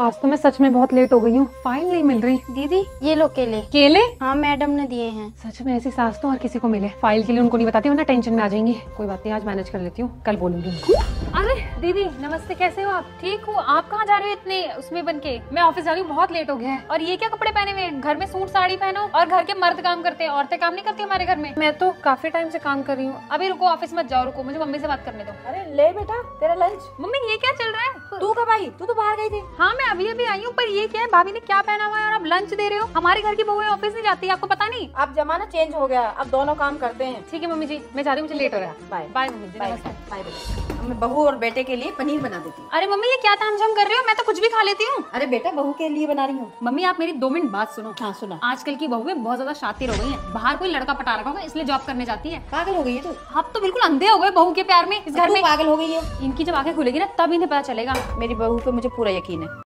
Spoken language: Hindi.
आज तो मैं सच में बहुत लेट हो गई हूँ। फ़ाइल नहीं मिल रही। दीदी ये लो केले। केले? हाँ मैडम ने दिए हैं। सच में ऐसी सास तो और किसी को मिले। फ़ाइल के लिए उनको नहीं बताती वरना टेंशन में आ जाएँगी। कोई बात नहीं आज मैनेज कर लेती हूँ। कल बोलूँगी। अरे दीदी नमस्ते कैसे हो आप? ठीक हो। आप कहाँ जा रहे हो इतने उसमें बन के मैं ऑफ़िस जा रही हूँ बहुत लेट हो गया है। और ये क्या कपड़े पहने हुए घर में सूट साड़ी पहनो और घर के मर्द काम करते हैं। औरतें काम नहीं करती हमारे घर में? मैं तो काफ़ी टाइम से काम कर रही हूँ। अभी रुको ऑफ़िस मत जाओ रुको। मुझे मम्मी से बात करने दो। अरे ले बेटा तेरा लंच मम्मी ये क्या चल रहा है? तू कब आई? तू तो बाहर गई थी। हाँ मैं अभी अभी आई हूँ पर ये क्या है भाभी ने क्या पहना हुआ है और आप लंच दे रहे हो? हमारे घर की बहुएँ ऑफ़िस नहीं जाती आपको पता नहीं? अब जमाना चेंज हो गया अब दोनों काम करते हैं। ठीक है मम्मी जी मैं जा रही हूँ मुझे लेट हो रहा है। Bye bye mummy ji bye मैं बहू और बेटे के लिए पनीर बना देती हूँ। अरे मम्मी ये क्या तामझाम कर रहे हो? मैं तो कुछ भी खा लेती हूँ। अरे बेटा बहू के लिए बना रही हूँ। मम्मी आप मेरी दो मिनट बात सुनो। हाँ सुना। आजकल की बहुएँ बहुत ज़्यादा शातिर हो गई हैं। बाहर कोई लड़का पटा रखा होगा इसलिए जॉब करने जाती है। पागल हो गई है तू। आप तो बिल्कुल अंधे हो गए बहू के प्यार में इस घर में। पागल हो गई है। इनकी जब आँखें खुलेगी ना तब इन्हें पता चलेगा। मेरी बहू पे मुझे पूरा यकीन है।